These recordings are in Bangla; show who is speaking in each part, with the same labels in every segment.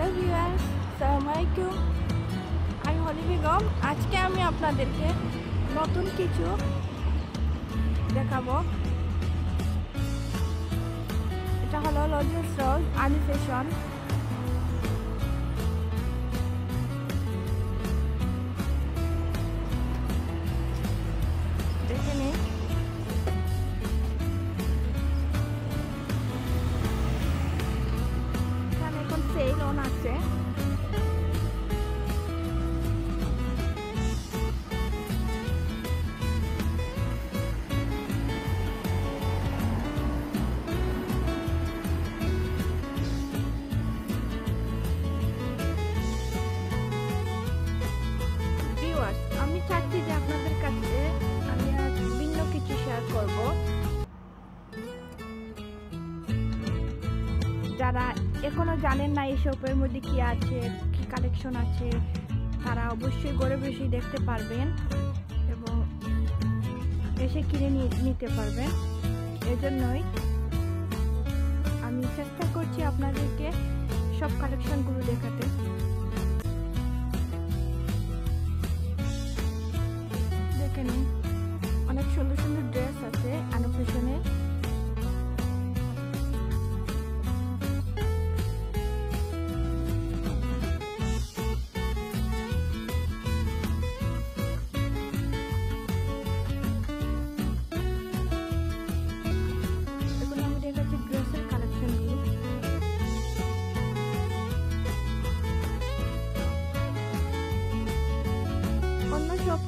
Speaker 1: হ্যালো ভিউয়ার সালাম আলাইকুম। আমি হলি বেগম। আজকে আমি আপনাদেরকে নতুন কিছু দেখাবো। এটা হলো লজেন্স রোল আনি ফ্যাশন। যারা এখনও জানেন না এই শপের মধ্যে কি আছে, কি কালেকশন আছে, তারা অবশ্যই ঘরে বেশি দেখতে পারবেন এবং এসে কিনে নিতে পারবেন। এজন্যই আমি চেষ্টা করছি আপনাদেরকে সব কালেকশনগুলো দেখাতে।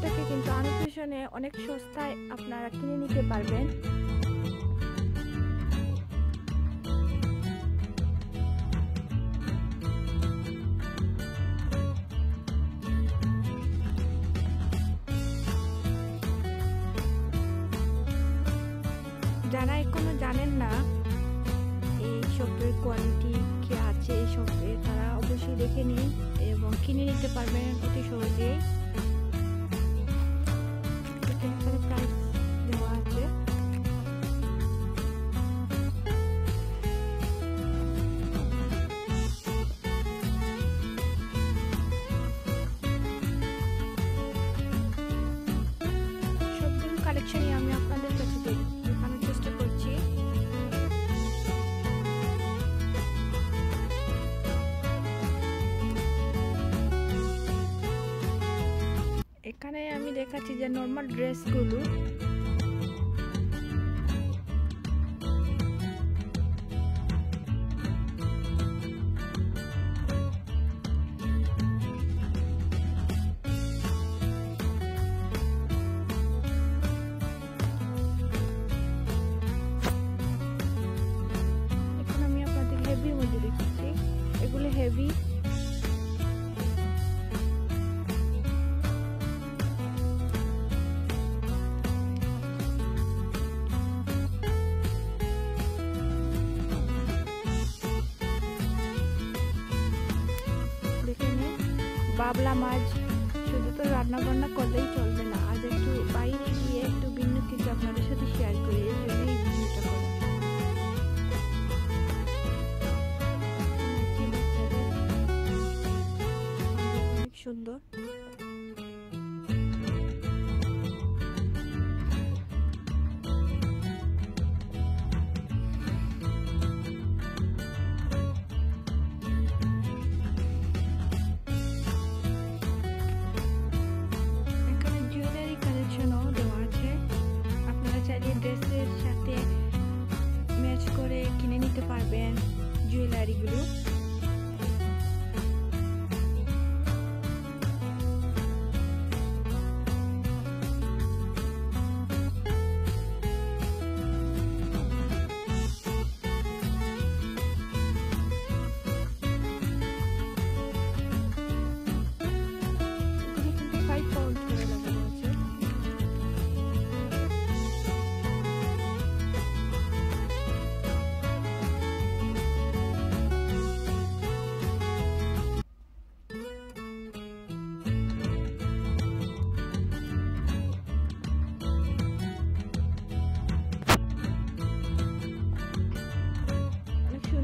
Speaker 1: থেকে কিন্তু আনুফেশনে অনেক সস্তায় আপনারা কিনে নিতে পারবেন। যারা এখনও জানেন না এই শপের কোয়ালিটি কি আছে, এই শপে তারা অবশ্যই দেখে নিন এবং কিনে নিতে পারবেন অতি সহজেই। এখানে আমি দেখাচ্ছি যে নর্মাল ড্রেসগুলো এখন আমি আপনাদের এগুলো হেভি বাবলা মাছ, শুধু তো রান্না বান্না করলেই চলবে না। আজ একটু বাইরে গিয়ে একটু ভিন্ন কিছু আপনাদের সাথে শেয়ার করি, এই জন্য এই ভিডিওটা করা। সুন্দর।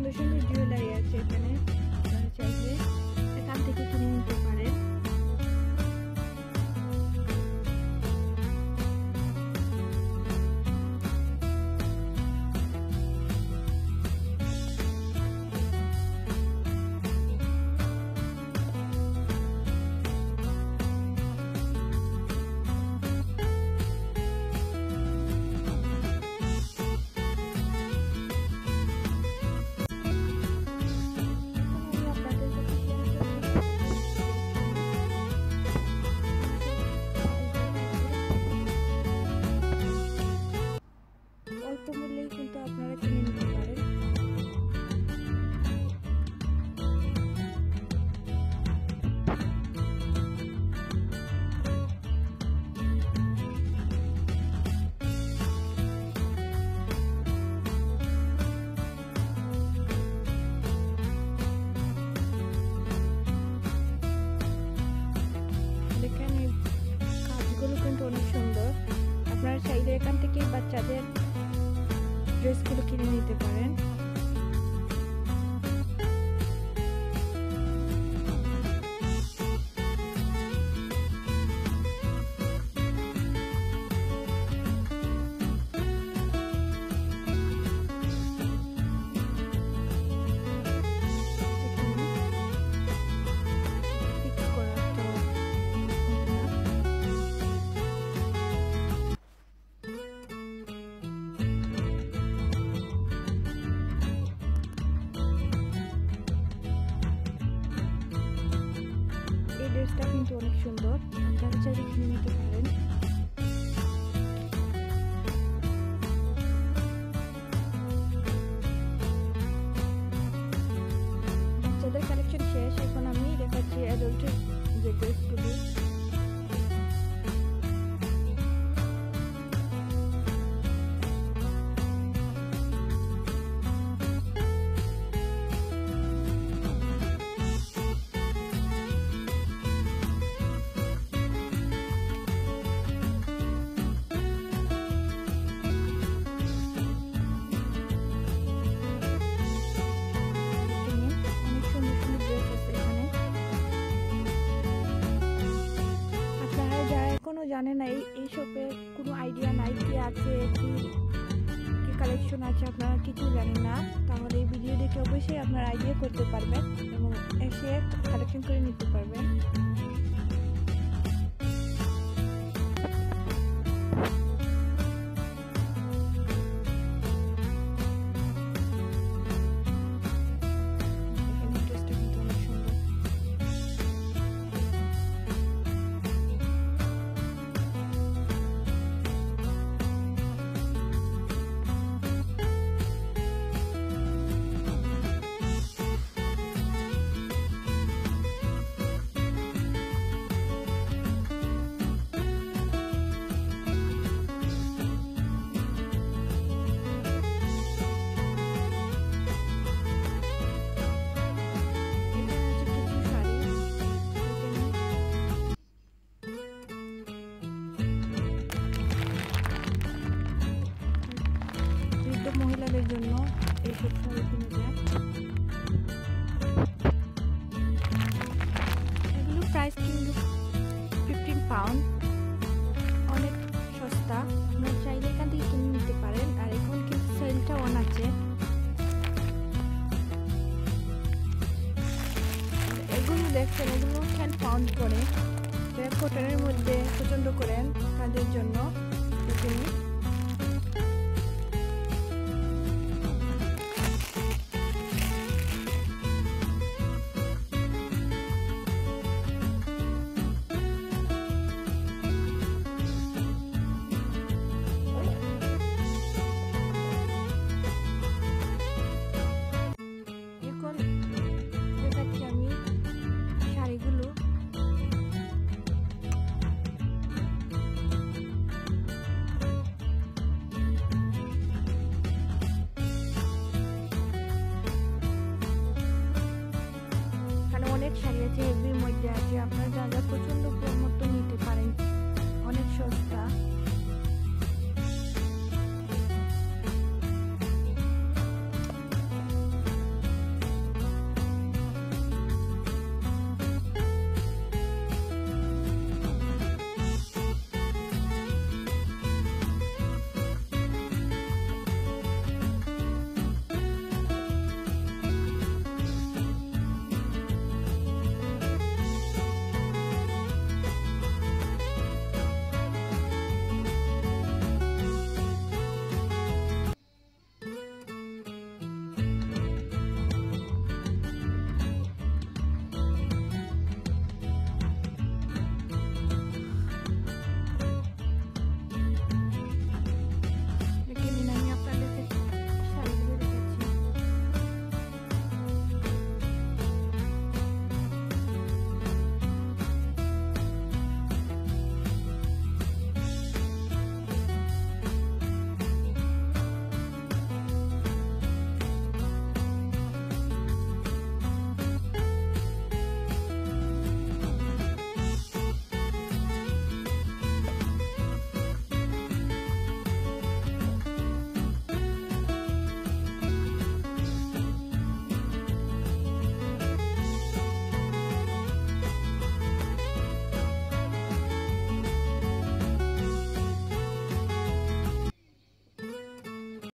Speaker 1: সুন্দর সুন্দর জুয়েলারি অনেক সুন্দর। আপনারা চাইলে এখান থেকে বাচ্চাদের ড্রেসগুলো কিনে নিতে পারেন। ড্রেসটা কিন্তু অনেক সুন্দর। আপনারা চাইলে নিতে পারেন। জানেন না, এই এই কোনো আইডিয়া নাই কি আছে, কি কালেকশন আছে আপনারা কিছু জানেন না। তাহলে এই ভিডিও দেখে অবশ্যই আপনারা আইডিয়া করতে পারবেন এবং এসে কালেকশন করে নিতে পারবেন। মহিলাদের জন্য এইসব শাড়ি কিনে যায় এগুলো প্রাইস কিন্তু ফিফটিন পাউন্ড অনেক সস্তা। আপনার চাইলে এখান থেকে কিনে নিতে পারেন। আর এখন কিন্তু সেলটা অন আছে। এগুলো দেখছেন এগুলো টেন পাউন্ড করে। কটনের মধ্যে পছন্দ করেন। কাজের জন্য। দেখে অনেক আছে হেভির মধ্যে আছে আপনারা যা পছন্দ মতো নিতে পারেন। অনেক সস্তা।